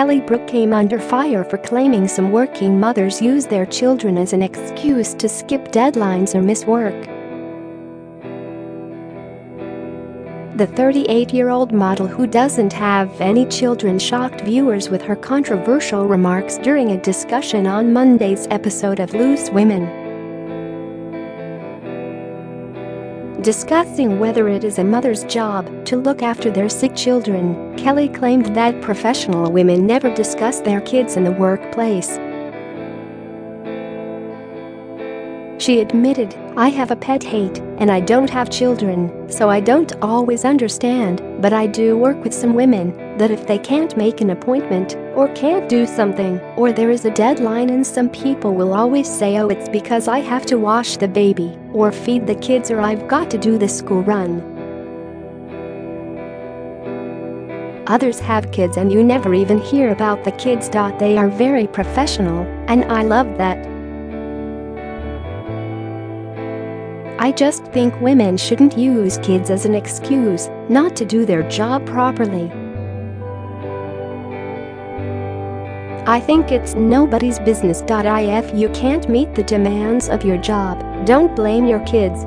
Kelly Brook came under fire for claiming some working mothers use their children as an excuse to skip deadlines or miss work. The 38-year-old model who doesn't have any children shocked viewers with her controversial remarks during a discussion on Monday's episode of Loose Women. Discussing whether it is a mother's job to look after their sick children, Kelly claimed that professional women never discuss their kids in the workplace. She admitted, I have a pet hate, and I don't have children, so I don't always understand, but I do work with some women that if they can't make an appointment, or can't do something, or there is a deadline and some people will always say oh it's because I have to wash the baby, or feed the kids or I've got to do the school run. Others have kids and you never even hear about the kids. They are very professional, and I love that. I just think women shouldn't use kids as an excuse not to do their job properly. I think it's nobody's business. If you can't meet the demands of your job, don't blame your kids.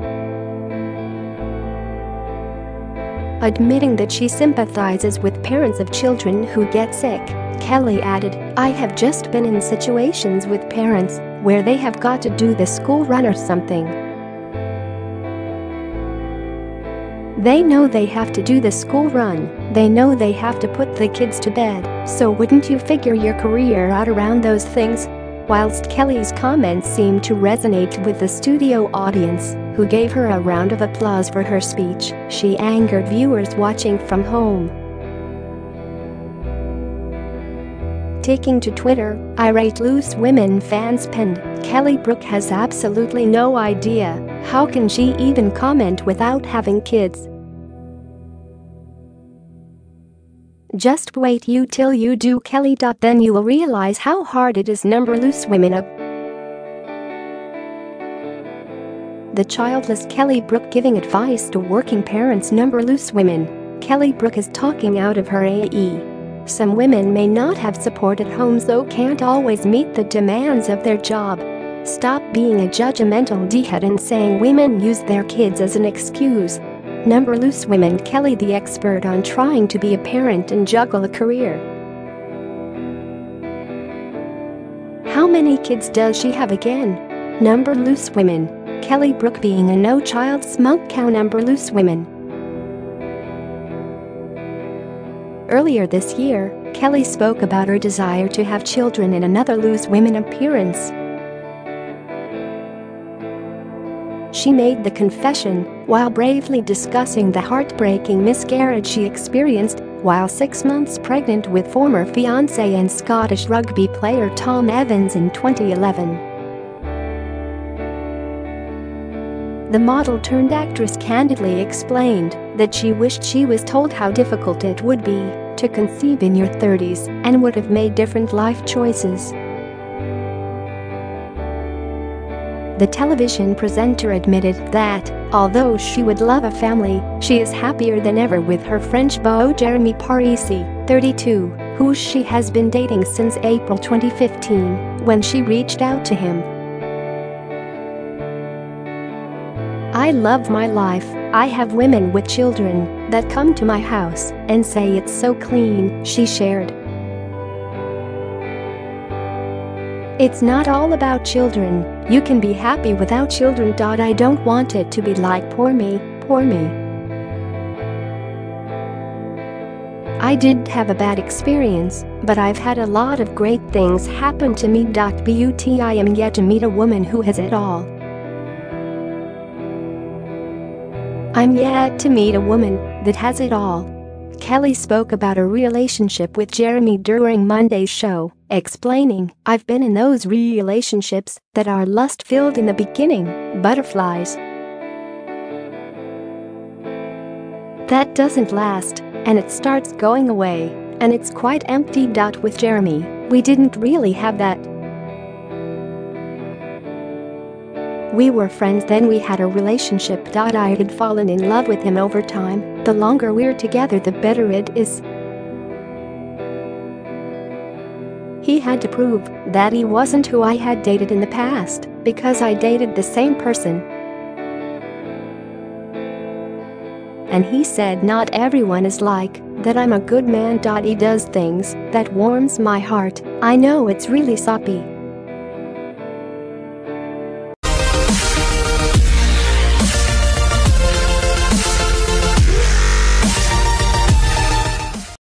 Admitting that she sympathizes with parents of children who get sick, Kelly added, I have just been in situations with parents where they have got to do the school run or something They know they have to do the school run, they know they have to put the kids to bed, so wouldn't you figure your career out around those things? Whilst Kelly's comments seemed to resonate with the studio audience, who gave her a round of applause for her speech, she angered viewers watching from home. Taking to Twitter, irate Loose Women fans penned, Kelly Brook has absolutely no idea, how can she even comment without having kids? Just wait you till you do Kelly. Then you will realize how hard it is number loose women up. The childless Kelly Brook giving advice to working parents number loose women. Kelly Brook is talking out of her AE. Some women may not have support at home so can't always meet the demands of their job. Stop being a judgmental dickhead and saying women use their kids as an excuse. Number Loose Women Kelly the expert on trying to be a parent and juggle a career. How many kids does she have again? Number Loose Women. Kelly Brook being a no-child smug cow Number Loose Women. Earlier this year, Kelly spoke about her desire to have children in another Loose Women appearance. She made the confession while bravely discussing the heartbreaking miscarriage she experienced while six months pregnant with former fiancé and Scottish rugby player Tom Evans in 2011. The model turned actress candidly explained that she wished she was told how difficult it would be to conceive in your 30s and would have made different life choices. The television presenter admitted that, although she would love a family, she is happier than ever with her French beau Jeremy Parisi, 32, who she has been dating since April 2015, when she reached out to him. I love my life, I have women with children that come to my house and say it's so clean, she shared. It's not all about children, you can be happy without children. I don't want it to be like poor me, poor me. I did have a bad experience, but I've had a lot of great things happen to me. But I am yet to meet a woman who has it all. I'm yet to meet a woman that has it all. Kelly spoke about her relationship with Jeremy during Monday's show, explaining, I've been in those relationships that are lust-filled in the beginning, butterflies. That doesn't last, and it starts going away, and it's quite empty. With Jeremy, we didn't really have that. We were friends then we had a relationship. I had fallen in love with him over time, the longer we're together the better it is. He had to prove that he wasn't who I had dated in the past because I dated the same person. And he said not everyone is like that I'm a good man. He does things that warms my heart. I know it's really soppy,